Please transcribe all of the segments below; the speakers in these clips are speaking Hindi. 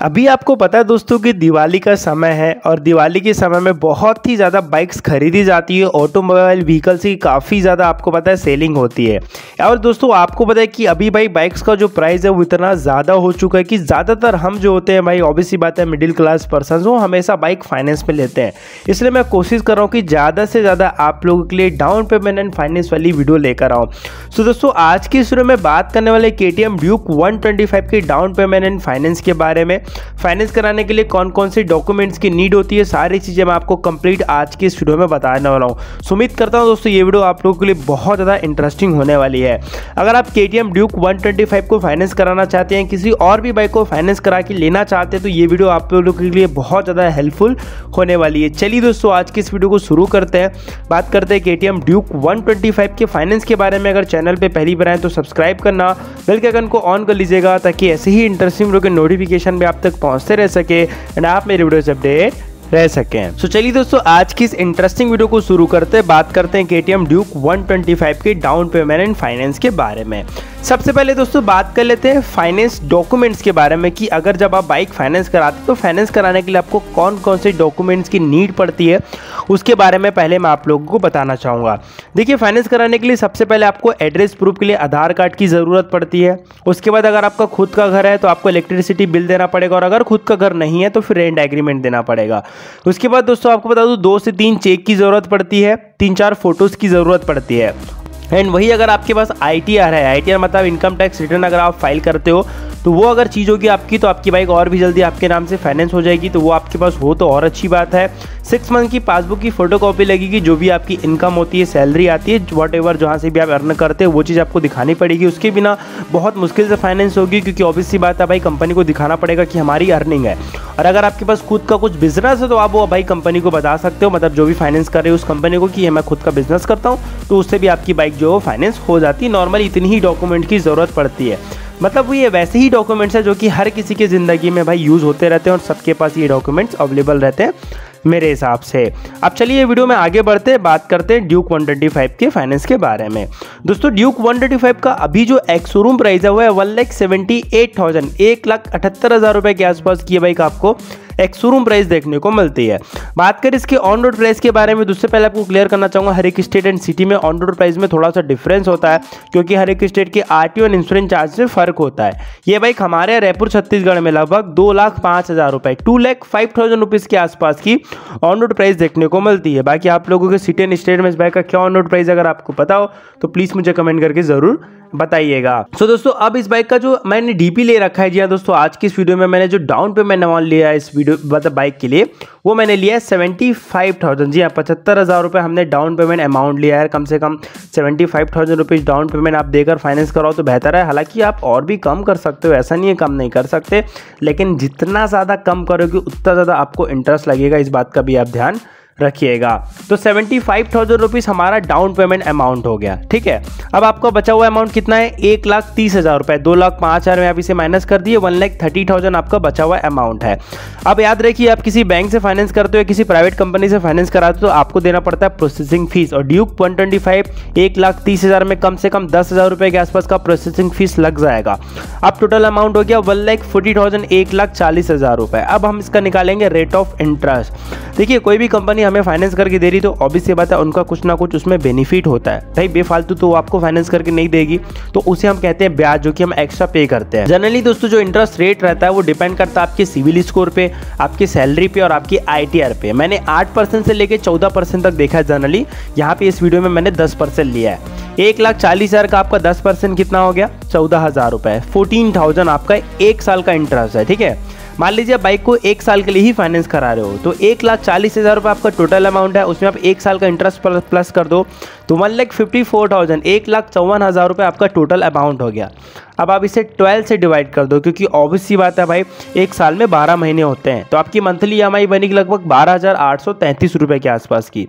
अभी आपको पता है दोस्तों कि दिवाली का समय है और दिवाली के समय में बहुत ही ज़्यादा बाइक्स खरीदी जाती है, ऑटोमोबाइल व्हीकल्स की काफ़ी ज़्यादा आपको पता है सेलिंग होती है। और दोस्तों आपको पता है कि अभी भाई बाइक्स का जो प्राइस है वो इतना ज़्यादा हो चुका है कि ज़्यादातर हम जो होते हैं भाई ऑब्वियसली बात है मिडिल क्लास पर्सन वो हमेशा बाइक फाइनेंस में लेते हैं। इसलिए मैं कोशिश कर रहा हूँ कि ज़्यादा से ज़्यादा आप लोगों के लिए डाउन पेमेंट एंड फाइनेंस वाली वीडियो लेकर आऊँ। सो दोस्तों आज की शुरू में बात करने वाले के टी ड्यूक वन की डाउन पेमेंट एंड फाइनेंस के बारे में। फाइनेंस कराने के लिए कौन कौन से डॉक्यूमेंट्स की नीड होती है, सारी चीज़ें मैं आपको कंप्लीट आज की इस वीडियो में बताने वाला हूँ। उम्मीद करता हूँ दोस्तों, ये वीडियो आप लोगों के लिए बहुत ज़्यादा इंटरेस्टिंग होने वाली है। अगर आप के ड्यूक वन को फाइनेंस कराना चाहते हैं, किसी और भी बाइक को फाइनेंस करा के लेना चाहते हैं तो ये वीडियो आप लोगों के लिए बहुत ज़्यादा हेल्पफुल होने वाली है। चलिए दोस्तों, आज की इस वीडियो को शुरू करते हैं। बात करते हैं के ड्यूक वन के फाइनेंस के बारे में। अगर चैनल पर पहली बार आए तो सब्सक्राइब करना। बेल के आइकन को ऑन कर लीजिएगा, ताकि ऐसे ही इंटरेस्टिंग वीडियो के नोटिफिकेशन भी आप तक पहुँचते रह सके। एंड आप मेरी वीडियो से अपडेट रह सकें सो चलिए दोस्तों, आज की इस इंटरेस्टिंग वीडियो को शुरू करते हैं। बात करते हैं K T M Duke one के डाउन पेमेंट एंड फाइनेंस के बारे में। सबसे पहले दोस्तों, बात कर लेते हैं फाइनेंस डॉक्यूमेंट्स के बारे में कि अगर जब आप बाइक फाइनेंस कराते तो फाइनेंस कराने के लिए आपको कौन कौन से डॉक्यूमेंट्स की नीड पड़ती है, उसके बारे में पहले मैं आप लोगों को बताना चाहूँगा। देखिए फाइनेंस कराने के लिए सबसे पहले आपको एड्रेस प्रूफ के लिए आधार कार्ड की ज़रूरत पड़ती है। उसके बाद अगर आपका खुद का घर है तो आपको इलेक्ट्रिसिटी बिल देना पड़ेगा और अगर खुद का घर नहीं है तो फिर रेंट एग्रीमेंट देना पड़ेगा। उसके बाद दोस्तों, आपको बता दूँ, दो से तीन चेक की ज़रूरत पड़ती है, तीन चार फ़ोटोज़ की ज़रूरत पड़ती है। एंड वही अगर आपके पास आईटीआर है आईटीआर मतलब इनकम टैक्स रिटर्न अगर आप फ़ाइल करते हो तो वो अगर चीज़ होगी आपकी तो आपकी बाइक और भी जल्दी आपके नाम से फाइनेंस हो जाएगी तो वो आपके पास हो तो और अच्छी बात है। सिक्स मंथ की पासबुक की फ़ोटो कॉपी लगेगी, जो भी आपकी इनकम होती है सैलरी आती है वट एवर जहाँ से भी आप अर्न करते हैं, वो चीज़ आपको दिखानी पड़ेगी। उसके बिना बहुत मुश्किल से फाइनेंस होगी, क्योंकि ऑब्वियसली बात है, भाई कंपनी को दिखाना पड़ेगा कि हमारी अर्निंग है। और अगर आपके पास खुद का कुछ बिज़नेस है तो आप वो भाई कंपनी को बता सकते हो मतलब जो भी फाइनेंस कर रहे हो उस कंपनी को कि मैं खुद का बिज़नेस करता हूँ तो उससे भी आपकी बाइक जो है फाइनेंस हो जाती है। नॉर्मली इतनी ही डॉक्यूमेंट की ज़रूरत पड़ती है। मतलब वो ये वैसे ही डॉक्यूमेंट्स है जो कि हर किसी की ज़िंदगी में भाई यूज़ होते रहते हैं और सबके पास ये डॉक्यूमेंट्स अवेलेबल रहते हैं मेरे हिसाब से। अब चलिए वीडियो में आगे बढ़ते हैं, बात करते हैं ड्यूक 125 के फाइनेंस के बारे में। दोस्तों ड्यूक 125 का अभी जो एक्स शोरूम प्राइस है, वो है one lakh seventy eight thousand एक लाख अठहत्तर हज़ार रुपये के आसपास की है बाइक आपको। एक शोरूम प्राइस देखने को मिलती है। बात करें इसके ऑन रोड प्राइस के बारे में दूसरे पहले आपको क्लियर करना चाहूँगा, हर एक स्टेट एंड सिटी में ऑन रोड प्राइस में थोड़ा सा डिफरेंस होता है, क्योंकि हर एक स्टेट के R T and insurance charge में फ़र्क होता है। ये बाइक हमारे रायपुर, छत्तीसगढ़ में लगभग दो लाख पाँच हज़ार रुपए two lakh five thousand rupees के आसपास की ऑन रोड प्राइस देखने को मिलती है। बाकी आप लोगों के सिटी एंड स्टेट में इस बाइक का क्या ऑन रोड प्राइस अगर आपको पता हो तो प्लीज़ मुझे कमेंट करके ज़रूर बताइएगा। सो so, दोस्तों अब इस बाइक का जो मैंने डीपी ले रखा है जी हाँ दोस्तों आज की इस वीडियो में मैंने जो डाउन पेमेंट अमाउंट लिया है इस वीडियो मतलब बाइक के लिए वो मैंने लिया है सेवेंटी फाइव थाउज़ेंड जी हाँ पचहत्तर हज़ार रुपये हमने डाउन पेमेंट अमाउंट लिया है। कम से कम seventy five thousand rupees down payment आप देकर फाइनेंस कराओ तो बेहतर है। हालाँकि आप और भी कम कर सकते हो ऐसा नहीं है कम नहीं कर सकते लेकिन जितना ज़्यादा कम करोगे उतना ज़्यादा आपको इंटरेस्ट लगेगा। इस बात का भी आप ध्यान रखिएगा। तो सेवेंटी फाइव थाउज़ेंड रुपीज़ हमारा डाउन पेमेंट अमाउंट हो गया, ठीक है? अब आपका बचा हुआ अमाउंट कितना है? एक लाख तीस हज़ार रुपए। दो लाख पाँच हज़ार में आप इसे माइनस कर दिए वन लाख थर्टी थाउज़ेंड आपका बचा हुआ अमाउंट है। अब याद रखिए, आप किसी बैंक से फाइनेंस करते हो किसी प्राइवेट कंपनी से फाइनेंस कराते हो तो आपको देना पड़ता है प्रोसेसिंग फ़ीस और ड्यूक वन ट्वेंटी फाइव एक लाख तीस हज़ार में कम से कम दस हज़ार रुपए के आसपास का प्रोसेसिंग फ़ीस लग जाएगा। अब टोटल अमाउंट हो गया वन लाख फोर्टी थाउज़ेंड एक लाख चालीस हज़ार रुपए। अब हम इसका निकालेंगे रेट ऑफ़ इंटरेस्ट देखिए, कोई भी कंपनी हमें फाइनेंस करके दे रही तो ऑब्वियस ये बात है, उनका कुछ ना कुछ उसमें बेनिफिट होता है। भाई, बेफालतू तो आपको फाइनेंस करके नहीं देगी। तो उसे हम कहते हैं ब्याज, जो कि हम एक्स्ट्रा पे करते हैं। जनरली दोस्तों, जो इंटरेस्ट रेट रहता है, वो डिपेंड करता है आपके सिविल स्कोर पे, आपकी सैलरी पे और आपकी आई पे। मैंने आठ से लेकर चौदह तक देखा है जनरली यहाँ पे इस वीडियो में मैंने दस लिया है। एक लाख चालीस हज़ार का आपका दस परसेंट कितना हो गया? चौदह हज़ार रुपए। फोर्टीन थाउज़ेंड आपका एक साल का इंटरेस्ट है, ठीक है? मान लीजिए बाइक को एक साल के लिए ही फाइनेंस करा रहे हो तो एक लाख चालीस हज़ार रुपये आपका टोटल अमाउंट है, उसमें आप एक साल का इंटरेस्ट प्लस कर दो तो one lakh fifty four thousand एक लाख चौवन हज़ार रुपये आपका टोटल अमाउंट हो गया। अब आप इसे ट्वेल्व से डिवाइड कर दो, क्योंकि ऑब्वियस सी बात है भाई, एक साल में बारह महीने होते हैं। तो आपकी मंथली ई बनेगी लगभग बारह हज़ार आठ सौ तैंतीस रुपये के आसपास की।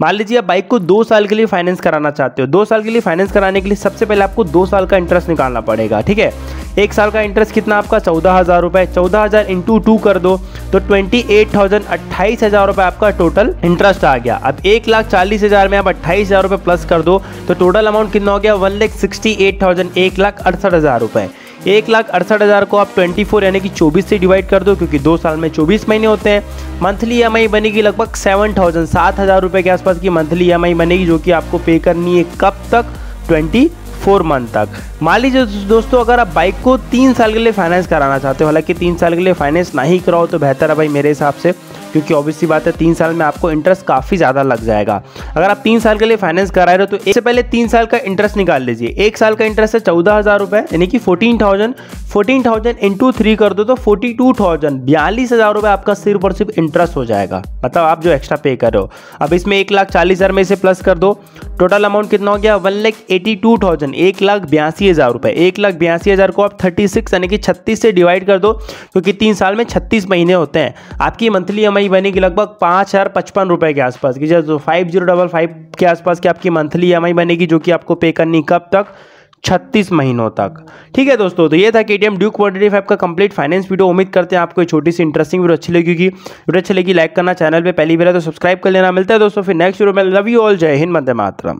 मान लीजिए आप बाइक को दो साल के लिए फाइनेंस कराना चाहते हो। दो साल के लिए फाइनेंस कराने के लिए सबसे पहले आपको दो साल का इंटरेस्ट निकालना पड़ेगा, ठीक है? एक साल का इंटरेस्ट कितना आपका? चौदह हज़ार रुपए। चौदह हज़ार इंटू टू कर दो तो ट्वेंटी एट थाउज़ेंड अट्ठाईस हज़ार रुपए आपका टोटल इंटरेस्ट आ गया। अब एक लाख चालीस हज़ार में आप अट्ठाईस हज़ार रुपए प्लस कर दो तो टोटल अमाउंट कितना हो गया? One lakh sixty eight thousand एक लाख अड़सठ हज़ार। रुपए। एक लाख अड़सठ हज़ार को आप ट्वेंटी फोर यानी कि चौबीस से डिवाइड कर दो, क्योंकि दो साल में चौबीस महीने होते हैं। मंथली ई बनेगी लगभग सेवन थाउज़ेंड सात हज़ार रुपये के आसपास की मंथली ई बनेगी, जो कि आपको पे करनी है कब तक? ट्वेंटी फोर मंथ तक। मान लीजिए दोस्तों, अगर आप बाइक को तीन साल के लिए फाइनेंस कराना चाहते हो, हालाँकि तीन साल के लिए फाइनेंस ना ही कराओ तो बेहतर है भाई मेरे हिसाब से। क्योंकि ऑब्वियसली बात है, तीन साल में आपको इंटरेस्ट काफ़ी ज़्यादा लग जाएगा। अगर आप तीन साल के लिए फाइनेंस करा रहे हो तो इससे पहले तीन साल का इंटरेस्ट निकाल लीजिए। एक साल का इंटरेस्ट है चौदह हज़ार रुपये यानी कि fourteen thousand fourteen thousand into three कर दो तो फोर्टी टू थाउज़ेंड बयालीस हज़ार रुपये आपका सिर्फ़ और सिर्फ़ इंटरेस्ट हो जाएगा। मतलब आप जो एक्स्ट्रा पे कर रहे हो। अब इसमें एक लाख चालीस हज़ार में इसे प्लस कर दो। टोटल अमाउंट कितना हो गया? One lakh eighty two thousand एक लाख बयासी हज़ार रुपये एक लाख बयासी हज़ार को आप थर्टी सिक्स यानी कि छत्तीस से डिवाइड कर दो, क्योंकि तीन साल में छत्तीस महीने होते हैं। आपकी मंथली एम आई बनेगी लगभग पाँच हज़ार पचपन रुपये के आसपास की। जैसे फाइव ज़ीरो डबल फाइव के आसपास की आपकी मंथली एम आई बनेगी, जो कि आपको पे करनी कब तक? छत्तीस महीनों तक। ठीक है दोस्तों तो ये था K T M Duke forty five का कंप्लीट फाइनेंस वीडियो उम्मीद करते हैं आपको छोटी सी इंटरेस्टिंग वीडियो अच्छी लगी होगी। वीडियो अच्छी लगी लाइक करना चैनल पे पहली बार तो सब्सक्राइब कर लेना। मिलता है दोस्तों, फिर नेक्स्ट वीडियो में। लव यू ऑल जय हिंद मध्य मातरम।